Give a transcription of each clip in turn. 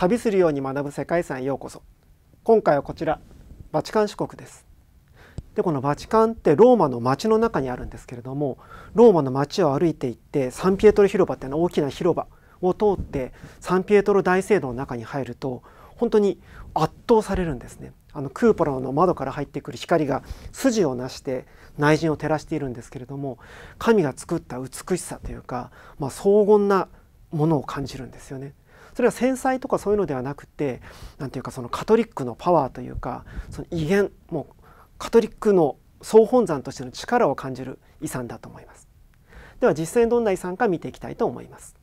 旅するように学ぶ世界遺産へようこそ。今回はこちらバチカン市国です。でこのバチカンってローマの街の中にあるんですけれどもローマの街を歩いていってサンピエトロ広場っていうのは大きな広場を通ってサンピエトロ大聖堂の中に入ると本当に圧倒されるんですね。あのクーポラの窓から入ってくる光が筋をなして内陣を照らしているんですけれども神が作った美しさというか、まあ、荘厳なものを感じるんですよね。それは繊細とかそういうのではなくて何ていうかそのカトリックのパワーというかその威厳もうカトリックの総本山としての力を感じる遺産だと思います。では実際にどんな遺産か見ていきたいと思います。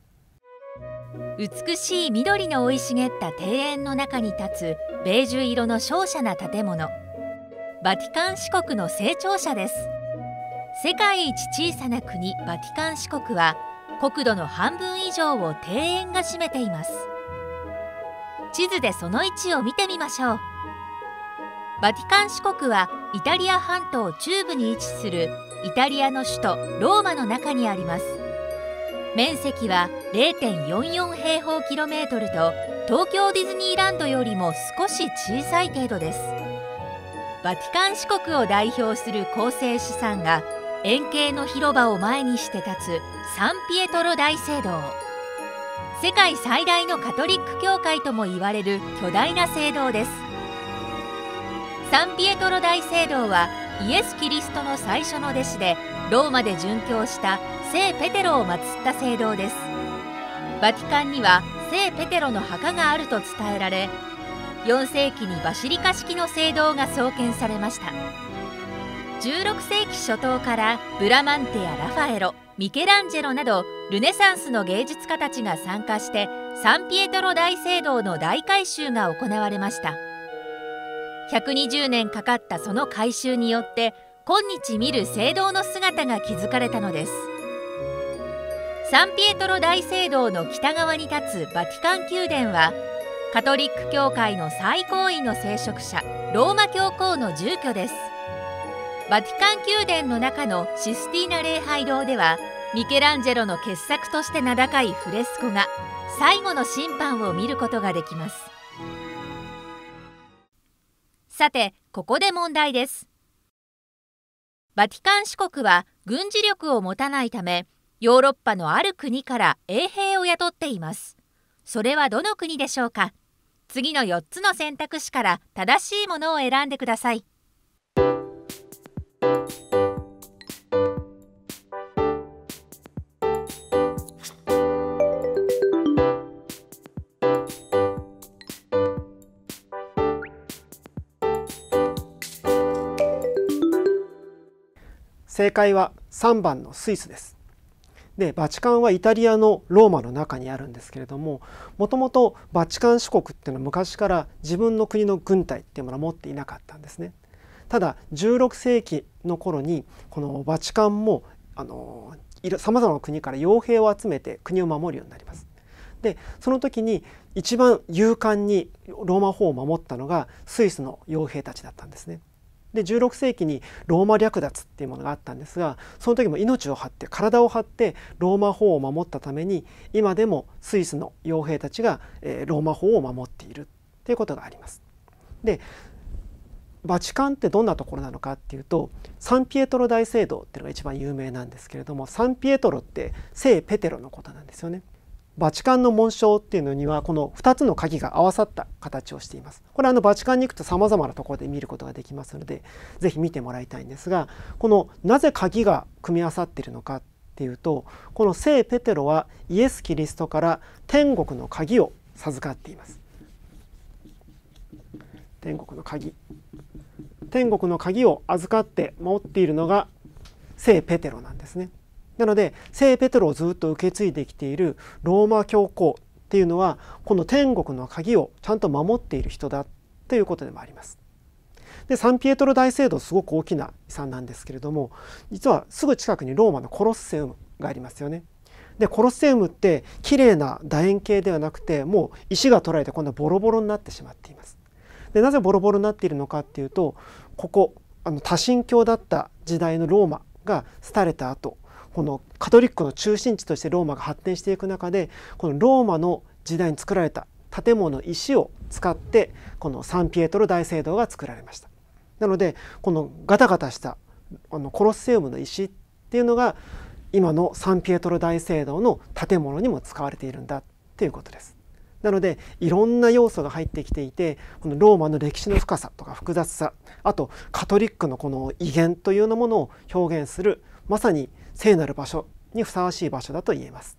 美しい緑の生い茂った庭園の中に立つベージュ色の瀟洒な建物。バティカン市国の成長者です。世界一小さな国バティカン市国は国土の半分以上を庭園が占めています。地図でその位置を見てみましょう。バティカン市国はイタリア半島中部に位置するイタリアの首都ローマの中にあります。面積は0.44平方キロメートルと東京ディズニーランドよりも少し小さい程度です。バティカン市国を代表する構成資産が円形の広場を前にして立つサンピエトロ大聖堂。世界最大のカトリック教会とも言われる巨大な聖堂です。サンピエトロ大聖堂はイエス・キリストの最初の弟子でローマで殉教した聖ペテロを祀った聖堂です。バティカンには聖ペテロの墓があると伝えられ4世紀にバシリカ式の聖堂が創建されました。16世紀初頭からブラマンテやラファエロミケランジェロなどルネサンスの芸術家たちが参加してサンピエトロ大聖堂の大改修が行われました。120年かかったその改修によって今日見る聖堂の姿が築かれたのです。サンピエトロ大聖堂の北側に立つバティカン宮殿はカトリック教会の最高位の聖職者ローマ教皇の住居です。バティカン宮殿の中のシスティーナ礼拝堂ではミケランジェロの傑作として名高いフレスコが最後の審判を見ることができます。さてここで問題です。バティカン四国は軍事力を持たないためヨーロッパのある国から衛兵を雇っています。それはどの国でしょうか？次の4つの選択肢から正しいものを選んでください。正解は3番のスイスです。でバチカンはイタリアのローマの中にあるんですけれどももともとバチカン市国っていうのは昔から自分の国の軍隊っていうものを持っていなかったんですね。ただ16世紀の頃にこのバチカンもさまざまな国から傭兵を集めて国を守るようになります。でその時に一番勇敢にローマ法を守ったのがスイスの傭兵たちだったんですね。で16世紀にローマ略奪っていうものがあったんですがその時も命を張って体を張ってローマ法を守ったために今でもスイスの傭兵たちが、えローマ法を守っているっていうことがあります。でバチカンってどんなところなのかっていうとサンピエトロ大聖堂っていうのが一番有名なんですけれどもサンピエトロって聖ペテロのことなんですよね。バチカンの紋章っていうのにはこの2つの鍵が合わさった形をしています。これあのバチカンに行くと様々なところで見ることができますので是非見てもらいたいんですがこのなぜ鍵が組み合わさっているのかっていうとこの聖ペテロはイエス・キリストから天国の鍵を授かっています。天国の鍵天国の鍵を預かって持っているのが聖ペテロなんですね。なので聖ペテロをずっと受け継いできているローマ教皇っていうのはこの天国の鍵をちゃんと守っている人だということでもあります。でサンピエトロ大聖堂すごく大きな遺産なんですけれども実はすぐ近くにローマのコロッセウムがありますよね。でコロッセウムって綺麗な楕円形ではなくてもう石が取られて今度はボロボロになってしまっています。でなぜボロボロになっているのかっていうとここあの多神教だった時代のローマが廃れた後このカトリックの中心地としてローマが発展していく中でこのローマの時代に作られた建物石を使ってこのサンピエトロ大聖堂が作られました。なのでこのガタガタしたあのコロッセウムの石っていうのが今のサンピエトロ大聖堂の建物にも使われているんだっていうことです。なのでいろんな要素が入ってきていてこのローマの歴史の深さとか複雑さあとカトリックのこの威厳というようなものを表現するまさに聖なる場所にふさわしい場所だと言えます。